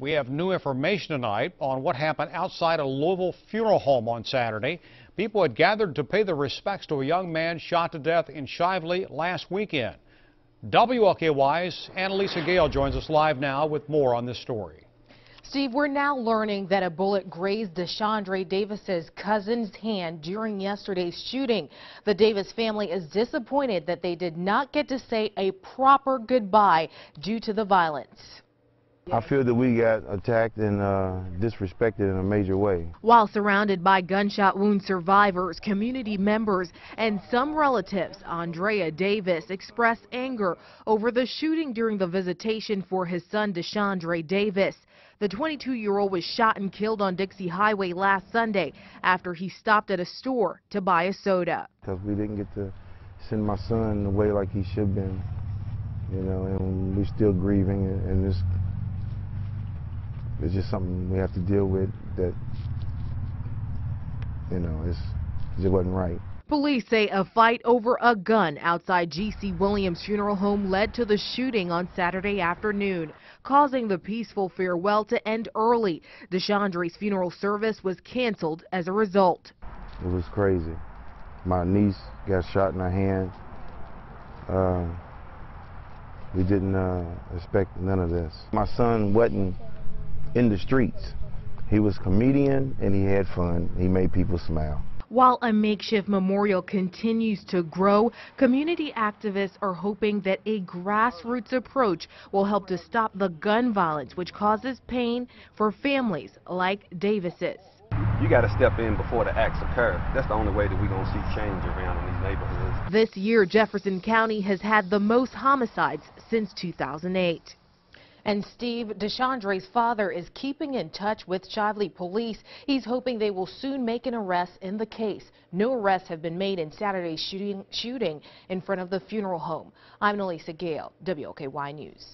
We have new information tonight on what happened outside a Louisville funeral home on Saturday. People had gathered to pay their respects to a young man shot to death in Shively last weekend. WLKY's Annalisa Gale joins us live now with more on this story. Steve, we're now learning that a bullet grazed Deshawndre Davis's cousin's hand during yesterday's shooting. The Davis family is disappointed that they did not get to say a proper goodbye due to the violence. I feel that we got attacked and uh, disrespected in a major way. While surrounded by gunshot wound survivors, community members, and some relatives, Andrea Davis expressed anger over the shooting during the visitation for his son Deshawndre Davis. The 22-year-old was shot and killed on Dixie Highway last Sunday after he stopped at a store to buy a soda. Because we didn't get to send my son away like he should have been, you know, and we're still grieving and this it's just something we have to deal with that, you know, it's, it wasn't right. Police say a fight over a gun outside G.C. Williams Funeral Home led to the shooting on Saturday afternoon, causing the peaceful farewell to end early. Deshawndre's funeral service was canceled as a result. It was crazy. My niece got shot in her hand. Uh, we didn't uh, expect none of this. My son wasn't in the streets. He was a comedian and he had fun. He made people smile. While a makeshift memorial continues to grow, community activists are hoping that a grassroots approach will help to stop the gun violence which causes pain for families like Davis's. You got to step in before the acts occur. That's the only way that we're going to see change around in these neighborhoods. This year, Jefferson County has had the most homicides since 2008. And Steve Deshawndre's father is keeping in touch with Shively police. He's hoping they will soon make an arrest in the case. No arrests have been made in Saturday's shooting, shooting in front of the funeral home. I'm Annalisa Gale, WLKY News.